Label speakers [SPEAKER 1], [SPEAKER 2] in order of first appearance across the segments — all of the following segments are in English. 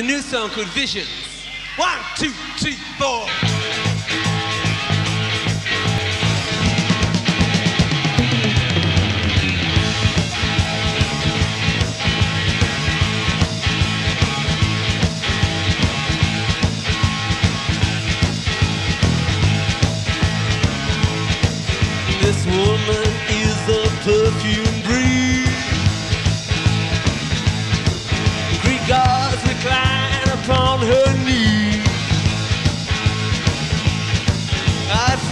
[SPEAKER 1] a new song called Visions. One, two, three, four. This woman is a perfume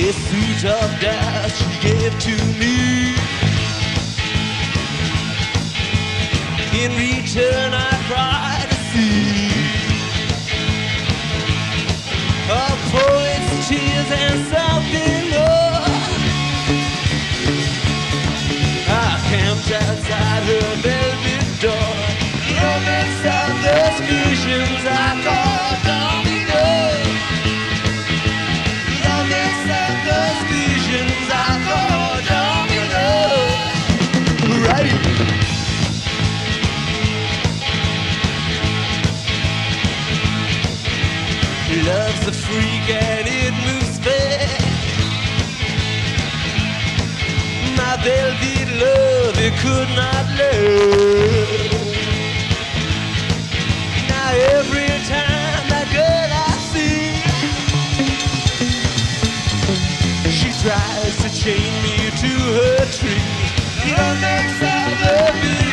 [SPEAKER 1] A suit of death she gave to me. In return, I cried to see a poet's tears and something Love's a freak and it moves fast. My velvet love, it could not love. Now every time that girl I see, she tries to chain me to her tree. Mix up the visions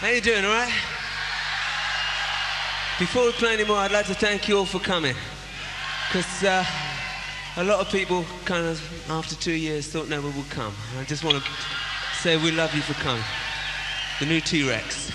[SPEAKER 1] How you doing, all right? Before we play anymore, I'd like to thank you all for coming. Because uh, a lot of people kind of, after two years, thought no one would come. I just want to say we love you for coming. The new T. Rex.